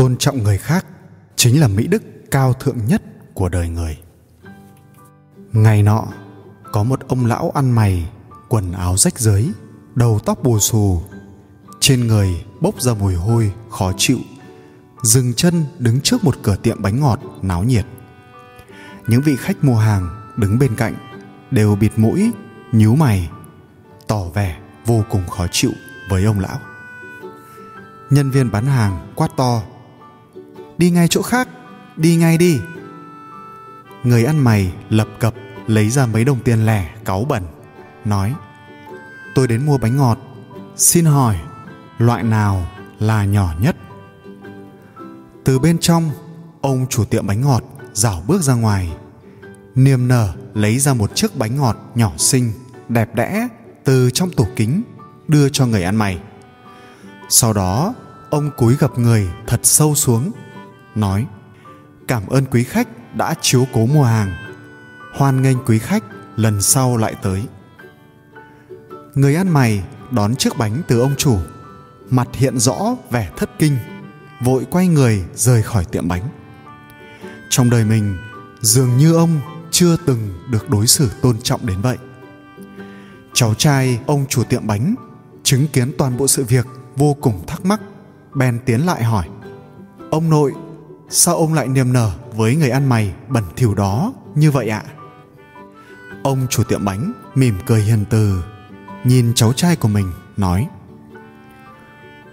tôn trọng người khác chính là mỹ đức cao thượng nhất của đời người. Ngày nọ, có một ông lão ăn mày, quần áo rách rưới, đầu tóc bù xù, trên người bốc ra mùi hôi khó chịu, dừng chân đứng trước một cửa tiệm bánh ngọt náo nhiệt. Những vị khách mua hàng đứng bên cạnh đều bịt mũi, nhíu mày, tỏ vẻ vô cùng khó chịu với ông lão. Nhân viên bán hàng quát to đi ngay chỗ khác, đi ngay đi. Người ăn mày lập cập lấy ra mấy đồng tiền lẻ, cáu bẩn, nói, tôi đến mua bánh ngọt, xin hỏi, loại nào là nhỏ nhất? Từ bên trong, ông chủ tiệm bánh ngọt rảo bước ra ngoài, niềm nở lấy ra một chiếc bánh ngọt nhỏ xinh, đẹp đẽ, từ trong tủ kính, đưa cho người ăn mày. Sau đó, ông cúi gập người thật sâu xuống nói, cảm ơn quý khách đã chiếu cố mua hàng. Hoan nghênh quý khách lần sau lại tới. Người ăn mày đón chiếc bánh từ ông chủ, mặt hiện rõ vẻ thất kinh, vội quay người rời khỏi tiệm bánh. Trong đời mình, dường như ông chưa từng được đối xử tôn trọng đến vậy. Cháu trai ông chủ tiệm bánh chứng kiến toàn bộ sự việc vô cùng thắc mắc, bèn tiến lại hỏi, ông nội sao ông lại niềm nở với người ăn mày bẩn thỉu đó như vậy ạ? Ông chủ tiệm bánh mỉm cười hiền từ, nhìn cháu trai của mình, nói,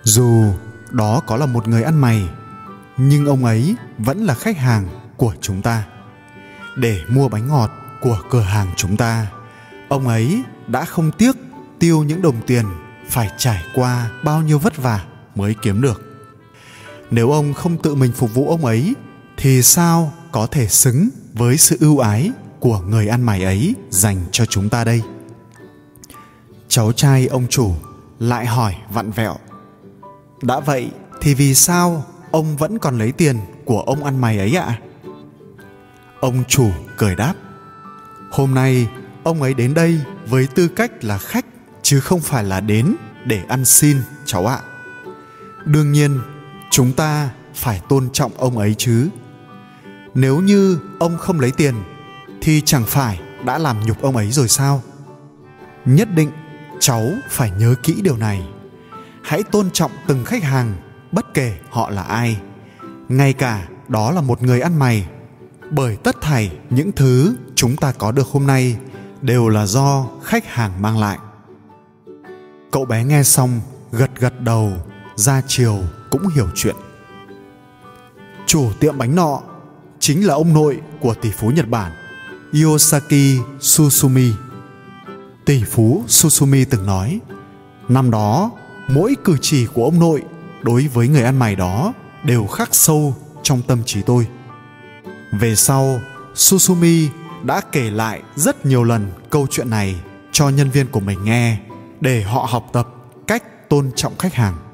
dù đó có là một người ăn mày, nhưng ông ấy vẫn là khách hàng của chúng ta. Để mua bánh ngọt của cửa hàng chúng ta, ông ấy đã không tiếc tiêu những đồng tiền phải trải qua bao nhiêu vất vả mới kiếm được nếu ông không tự mình phục vụ ông ấy, thì sao có thể xứng với sự ưu ái của người ăn mày ấy dành cho chúng ta đây? Cháu trai ông chủ lại hỏi vặn vẹo. Đã vậy thì vì sao ông vẫn còn lấy tiền của ông ăn mày ấy ạ? À? ông chủ cười đáp. Hôm nay ông ấy đến đây với tư cách là khách, chứ không phải là đến để ăn xin, cháu ạ. Đương nhiên chúng ta phải tôn trọng ông ấy chứ. Nếu như ông không lấy tiền, thì chẳng phải đã làm nhục ông ấy rồi sao? Nhất định cháu phải nhớ kỹ điều này. Hãy tôn trọng từng khách hàng, bất kể họ là ai. Ngay cả đó là một người ăn mày. Bởi tất thảy những thứ chúng ta có được hôm nay đều là do khách hàng mang lại. Cậu bé nghe xong gật gật đầu, ra chiều cũng hiểu chuyện. Chủ tiệm bánh nọ chính là ông nội của tỷ phú nhật bản yosaki susumi. Tỷ phú susumi từng nói, năm đó, mỗi cử chỉ của ông nội đối với người ăn mày đó đều khắc sâu trong tâm trí tôi. Về sau, susumi đã kể lại rất nhiều lần câu chuyện này cho nhân viên của mình nghe để họ học tập cách tôn trọng khách hàng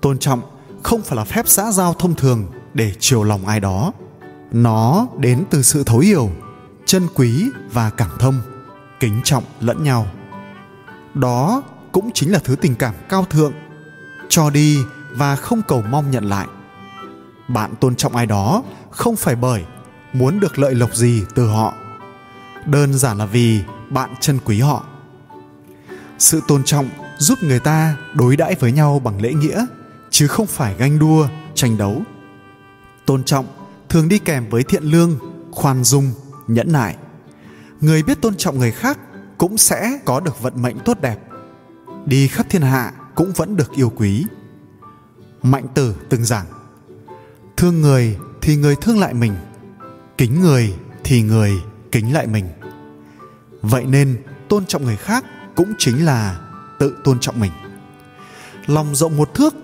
tôn trọng không phải là phép xã giao thông thường để chiều lòng ai đó. Nó đến từ sự thấu hiểu, chân quý và cảm thông, kính trọng lẫn nhau. Đó cũng chính là thứ tình cảm cao thượng, cho đi và không cầu mong nhận lại. Bạn tôn trọng ai đó không phải bởi muốn được lợi lộc gì từ họ. Đơn giản là vì bạn trân quý họ. Sự tôn trọng giúp người ta đối đãi với nhau bằng lễ nghĩa chứ không phải ganh đua, tranh đấu. Tôn trọng thường đi kèm với thiện lương, khoan dung, nhẫn nại. Người biết tôn trọng người khác cũng sẽ có được vận mệnh tốt đẹp. Đi khắp thiên hạ cũng vẫn được yêu quý. Mạnh tử từng giảng, thương người thì người thương lại mình, kính người thì người kính lại mình. Vậy nên tôn trọng người khác cũng chính là tự tôn trọng mình. Lòng rộng một thước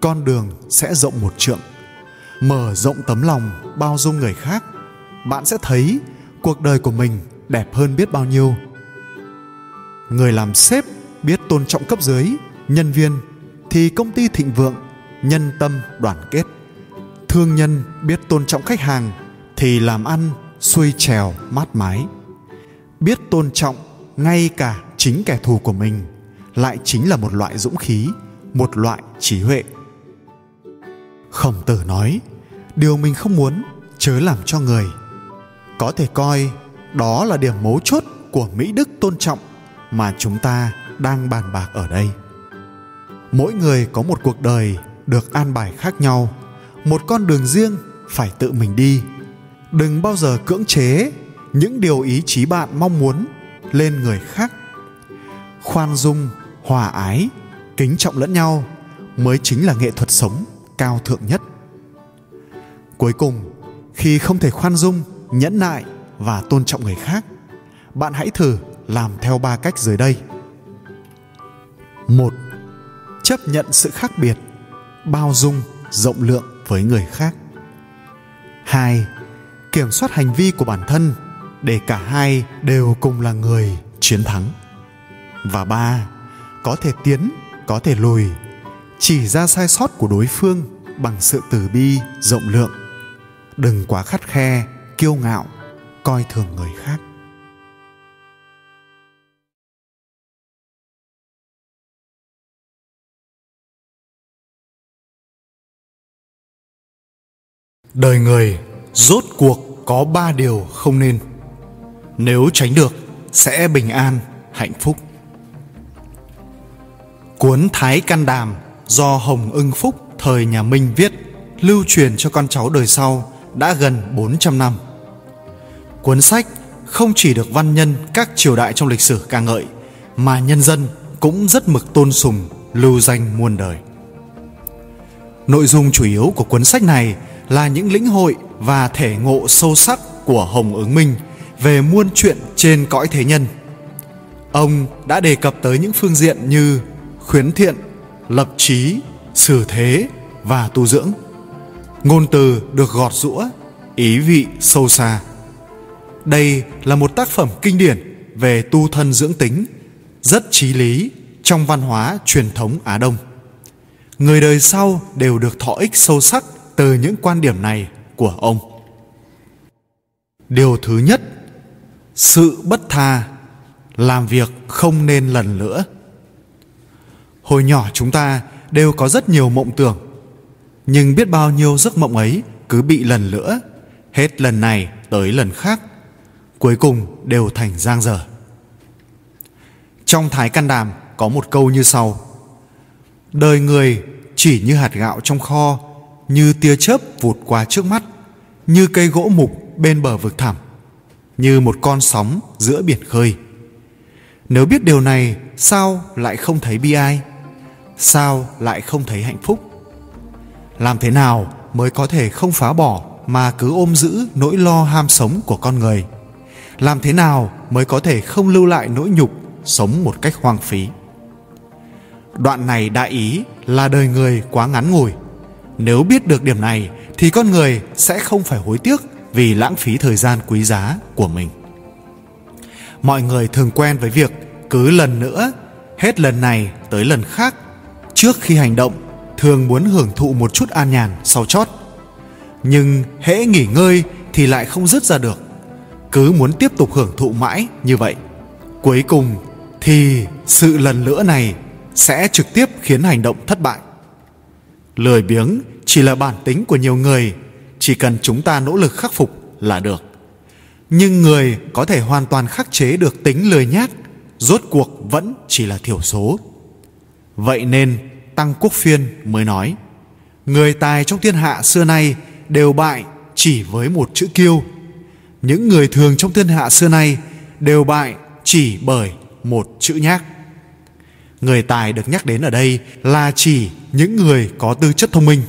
con đường sẽ rộng một trượng. Mở rộng tấm lòng bao dung người khác, bạn sẽ thấy cuộc đời của mình đẹp hơn biết bao nhiêu. Người làm sếp biết tôn trọng cấp dưới, nhân viên thì công ty thịnh vượng, nhân tâm đoàn kết. Thương nhân biết tôn trọng khách hàng thì làm ăn xuôi trèo mát mái. Biết tôn trọng ngay cả chính kẻ thù của mình lại chính là một loại dũng khí, một loại trí huệ khổng tử nói, điều mình không muốn, chớ làm cho người. Có thể coi, đó là điểm mấu chốt của mỹ đức tôn trọng mà chúng ta đang bàn bạc ở đây. Mỗi người có một cuộc đời được an bài khác nhau. Một con đường riêng phải tự mình đi. Đừng bao giờ cưỡng chế những điều ý chí bạn mong muốn lên người khác. Khoan dung, hòa ái, kính trọng lẫn nhau mới chính là nghệ thuật sống cao thượng nhất. Cuối cùng, khi không thể khoan dung, nhẫn nại và tôn trọng người khác, bạn hãy thử làm theo ba cách dưới đây. Một, chấp nhận sự khác biệt, bao dung, rộng lượng với người khác. Hai, kiểm soát hành vi của bản thân, để cả hai đều cùng là người chiến thắng. Và ba, có thể tiến, có thể lùi chỉ ra sai sót của đối phương bằng sự từ bi, rộng lượng. Đừng quá khắt khe, kiêu ngạo, coi thường người khác. Đời người rốt cuộc có ba điều không nên. Nếu tránh được, sẽ bình an, hạnh phúc. Cuốn thái căn đàm do hồng ưng phúc thời nhà minh viết lưu truyền cho con cháu đời sau đã gần 400 năm. Cuốn sách không chỉ được văn nhân các triều đại trong lịch sử ca ngợi, mà nhân dân cũng rất mực tôn sùng, lưu danh muôn đời. Nội dung chủ yếu của cuốn sách này là những lĩnh hội và thể ngộ sâu sắc của Hồng Ứng Minh về muôn chuyện trên cõi thế nhân. Ông đã đề cập tới những phương diện như khuyến thiện, lập trí, xử thế và tu dưỡng – ngôn từ được gọt rũa ý vị sâu xa. Đây là một tác phẩm kinh điển về tu thân dưỡng tính rất trí lý trong văn hóa truyền thống á đông. Người đời sau đều được thọ ích sâu sắc từ những quan điểm này của ông. Điều thứ nhất sự bất tha làm việc không nên lần nữa hồi nhỏ chúng ta đều có rất nhiều mộng tưởng. Nhưng biết bao nhiêu giấc mộng ấy cứ bị lần lữa hết lần này tới lần khác, cuối cùng đều thành giang dở. Trong thái căn đàm có một câu như sau, đời người chỉ như hạt gạo trong kho, như tia chớp vụt qua trước mắt, như cây gỗ mục bên bờ vực thẳm, như một con sóng giữa biển khơi. Nếu biết điều này, sao lại không thấy bi ai? Sao lại không thấy hạnh phúc? Làm thế nào mới có thể không phá bỏ mà cứ ôm giữ nỗi lo ham sống của con người? Làm thế nào mới có thể không lưu lại nỗi nhục sống một cách hoang phí? Đoạn này đại ý là đời người quá ngắn ngủi. Nếu biết được điểm này thì con người sẽ không phải hối tiếc vì lãng phí thời gian quý giá của mình. Mọi người thường quen với việc cứ lần nữa, hết lần này tới lần khác trước khi hành động, thường muốn hưởng thụ một chút an nhàn sau chót. Nhưng hễ nghỉ ngơi thì lại không dứt ra được. Cứ muốn tiếp tục hưởng thụ mãi như vậy. Cuối cùng thì sự lần lữa này sẽ trực tiếp khiến hành động thất bại. Lười biếng chỉ là bản tính của nhiều người, chỉ cần chúng ta nỗ lực khắc phục là được. Nhưng người có thể hoàn toàn khắc chế được tính lười nhác, rốt cuộc vẫn chỉ là thiểu số vậy nên Tăng Quốc Phiên mới nói, Người tài trong thiên hạ xưa nay đều bại chỉ với một chữ kiêu. Những người thường trong thiên hạ xưa nay đều bại chỉ bởi một chữ nhác. Người tài được nhắc đến ở đây là chỉ những người có tư chất thông minh.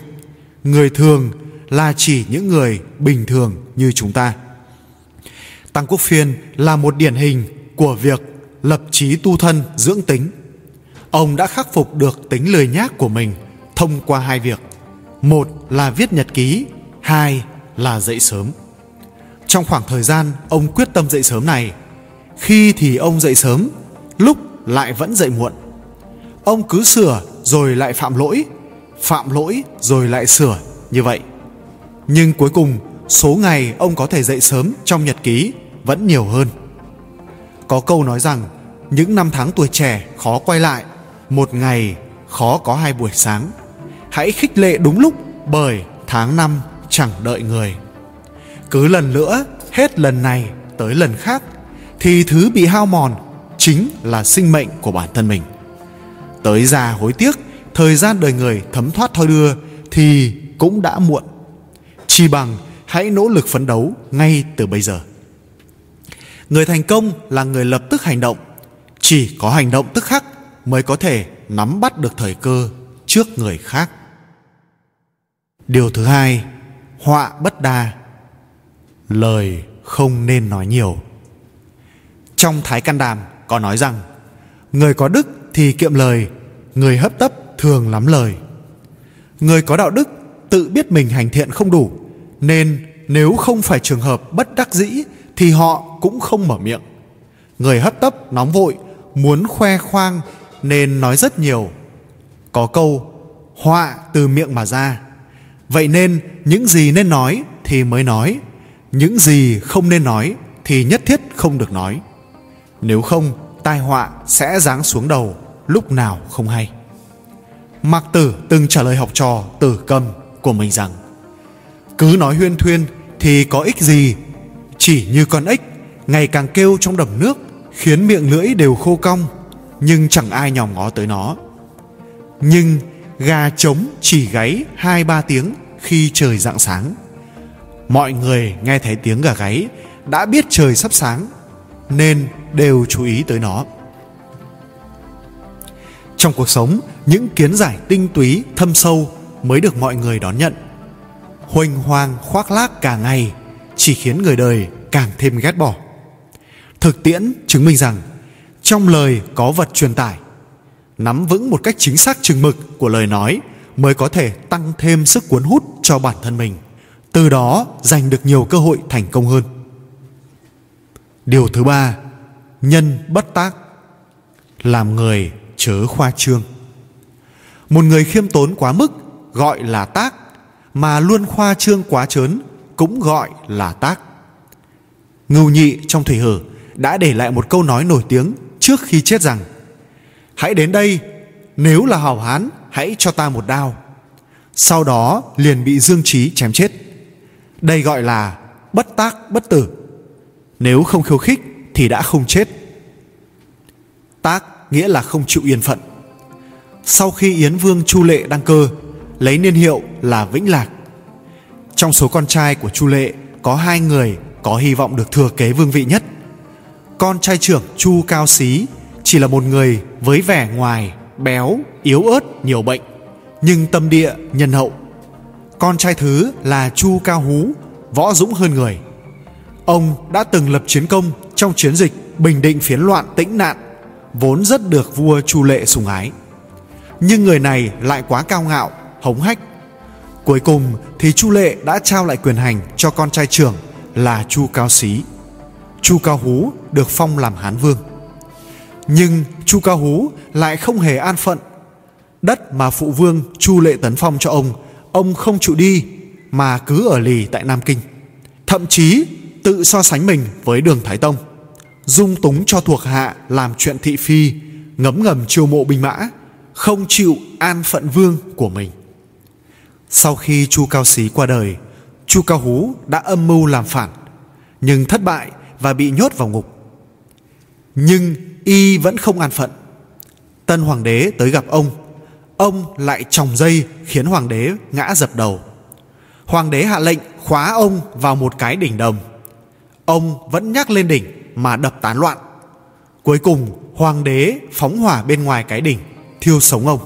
Người thường là chỉ những người bình thường như chúng ta. Tăng Quốc Phiên là một điển hình của việc lập trí tu thân dưỡng tính ông đã khắc phục được tính lười nhác của mình thông qua hai việc. Một là viết nhật ký, hai là dậy sớm. Trong khoảng thời gian ông quyết tâm dậy sớm này, khi thì ông dậy sớm, lúc lại vẫn dậy muộn. Ông cứ sửa rồi lại phạm lỗi phạm lỗi rồi lại sửa như vậy. Nhưng cuối cùng, số ngày ông có thể dậy sớm trong nhật ký vẫn nhiều hơn. Có câu nói rằng, những năm tháng tuổi trẻ khó quay lại một ngày khó có hai buổi sáng. Hãy khích lệ đúng lúc, bởi tháng năm chẳng đợi người. Cứ lần nữa, hết lần này tới lần khác, thì thứ bị hao mòn chính là sinh mệnh của bản thân mình. Tới già hối tiếc, thời gian đời người thấm thoát thôi đưa thì cũng đã muộn. Chi bằng hãy nỗ lực phấn đấu ngay từ bây giờ. Người thành công là người lập tức hành động. Chỉ có hành động tức khắc mới có thể nắm bắt được thời cơ trước người khác. Điều thứ hai, họa bất đa. Lời không nên nói nhiều. Trong thái căn đàm, có nói rằng, người có đức thì kiệm lời, người hấp tấp thường lắm lời. Người có đạo đức tự biết mình hành thiện không đủ, nên nếu không phải trường hợp bất đắc dĩ thì họ cũng không mở miệng. Người hấp tấp nóng vội, muốn khoe khoang nên nói rất nhiều. Có câu, họa từ miệng mà ra. Vậy nên, những gì nên nói thì mới nói, những gì không nên nói thì nhất thiết không được nói. Nếu không, tai họa sẽ giáng xuống đầu, lúc nào không hay. Mạc tử từng trả lời học trò tử cầm của mình rằng, cứ nói huyên thuyên thì có ích gì? Chỉ như con ếch, ngày càng kêu trong đầm nước, khiến miệng lưỡi đều khô cong nhưng chẳng ai nhòm ngó tới nó. Nhưng gà trống chỉ gáy hai ba tiếng khi trời rạng sáng. Mọi người nghe thấy tiếng gà gáy, đã biết trời sắp sáng, nên đều chú ý tới nó. Trong cuộc sống, những kiến giải tinh túy, thâm sâu mới được mọi người đón nhận. Huỳnh hoang khoác lác cả ngày chỉ khiến người đời càng thêm ghét bỏ. Thực tiễn chứng minh rằng trong lời có vật truyền tải, nắm vững một cách chính xác chừng mực của lời nói mới có thể tăng thêm sức cuốn hút cho bản thân mình, từ đó giành được nhiều cơ hội thành công hơn. Điều thứ ba, nhân bất tác, làm người chớ khoa trương. Một người khiêm tốn quá mức gọi là tác, mà luôn khoa trương quá trớn cũng gọi là tác. Ngưu nhị trong thủy hử đã để lại một câu nói nổi tiếng trước khi chết rằng, hãy đến đây, nếu là hảo hán, hãy cho ta một đao. Sau đó liền bị dương trí chém chết. Đây gọi là bất tác bất tử. Nếu không khiêu khích thì đã không chết. Tác nghĩa là không chịu yên phận. Sau khi yến vương chu lệ đăng cơ, lấy niên hiệu là vĩnh lạc. Trong số con trai của chu lệ có hai người có hy vọng được thừa kế vương vị nhất con trai trưởng chu cao xí, chỉ là một người với vẻ ngoài béo, yếu ớt, nhiều bệnh, nhưng tâm địa nhân hậu. Con trai thứ là chu cao hú, võ dũng hơn người. Ông đã từng lập chiến công trong chiến dịch bình định phiến loạn tĩnh nạn, vốn rất được vua chu lệ sùng ái. Nhưng người này lại quá cao ngạo, hống hách. Cuối cùng thì chu lệ đã trao lại quyền hành cho con trai trưởng là chu cao xí chu cao hú được phong làm hán vương. Nhưng chu cao hú lại không hề an phận. Đất mà phụ vương chu lệ tấn phong cho ông ông không chịu đi mà cứ ở lì tại nam kinh. Thậm chí tự so sánh mình với đường thái tông, dung túng cho thuộc hạ làm chuyện thị phi, ngấm ngầm chiêu mộ binh mã, không chịu an phận vương của mình. Sau khi chu cao xí qua đời, chu cao hú đã âm mưu làm phản, nhưng thất bại và bị nhốt vào ngục. Nhưng y vẫn không an phận. Tân hoàng đế tới gặp ông. Ông lại tròng dây khiến hoàng đế ngã dập đầu. Hoàng đế hạ lệnh khóa ông vào một cái đỉnh đồng ông vẫn nhắc lên đỉnh mà đập tán loạn. Cuối cùng, hoàng đế phóng hỏa bên ngoài cái đỉnh, thiêu sống ông.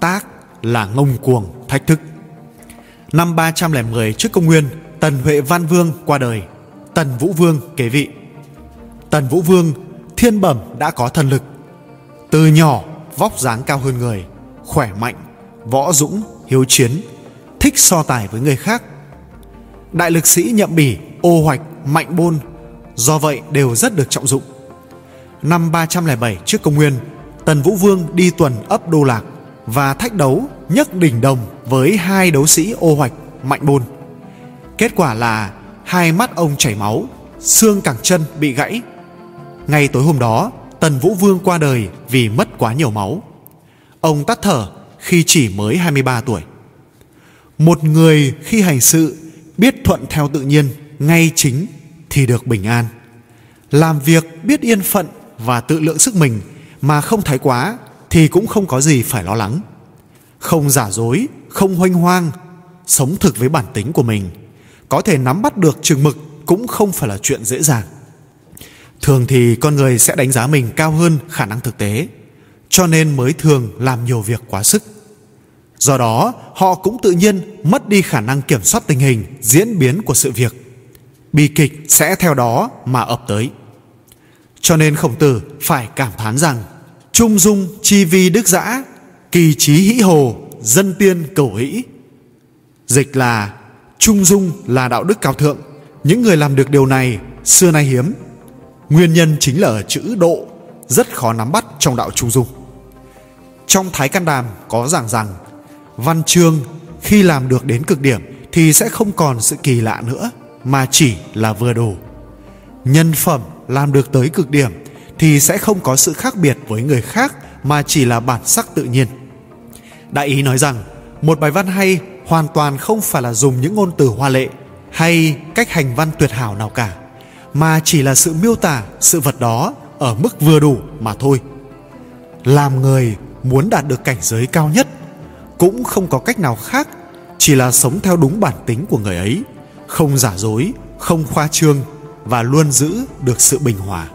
Tác là ngông cuồng thách thức. Năm 310 trước công nguyên, tần huệ văn vương qua đời tần vũ vương kế vị. Tần vũ vương, thiên bẩm đã có thần lực. Từ nhỏ, vóc dáng cao hơn người, khỏe mạnh, võ dũng, hiếu chiến, thích so tài với người khác. Đại lực sĩ nhậm bỉ, ô hoạch, mạnh bôn, do vậy đều rất được trọng dụng. Năm 307 trước công nguyên, tần vũ vương đi tuần ấp đô lạc và thách đấu nhấc đỉnh đồng với hai đấu sĩ ô hoạch, mạnh bôn. Kết quả là hai mắt ông chảy máu, xương cẳng chân bị gãy. Ngay tối hôm đó, tần vũ vương qua đời vì mất quá nhiều máu. Ông tắt thở khi chỉ mới 23 tuổi. Một người khi hành sự, biết thuận theo tự nhiên, ngay chính thì được bình an. Làm việc biết yên phận và tự lượng sức mình mà không thái quá thì cũng không có gì phải lo lắng. Không giả dối, không hoanh hoang, sống thực với bản tính của mình có thể nắm bắt được chừng mực cũng không phải là chuyện dễ dàng. Thường thì con người sẽ đánh giá mình cao hơn khả năng thực tế, cho nên mới thường làm nhiều việc quá sức. Do đó, họ cũng tự nhiên mất đi khả năng kiểm soát tình hình, diễn biến của sự việc. Bi kịch sẽ theo đó mà ập tới. Cho nên khổng tử phải cảm thán rằng, trung dung, chi vi, đức giã, kỳ trí hĩ hồ, dân tiên cầu hĩ, dịch là trung dung là đạo đức cao thượng. Những người làm được điều này, xưa nay hiếm. Nguyên nhân chính là ở chữ độ, rất khó nắm bắt trong đạo trung dung. Trong thái căn đàm có giảng rằng, văn chương khi làm được đến cực điểm thì sẽ không còn sự kỳ lạ nữa, mà chỉ là vừa đủ. Nhân phẩm làm được tới cực điểm thì sẽ không có sự khác biệt với người khác, mà chỉ là bản sắc tự nhiên. Đại ý nói rằng, một bài văn hay hoàn toàn không phải là dùng những ngôn từ hoa lệ hay cách hành văn tuyệt hảo nào cả, mà chỉ là sự miêu tả sự vật đó ở mức vừa đủ mà thôi. Làm người muốn đạt được cảnh giới cao nhất cũng không có cách nào khác, chỉ là sống theo đúng bản tính của người ấy, không giả dối, không khoa trương và luôn giữ được sự bình hòa.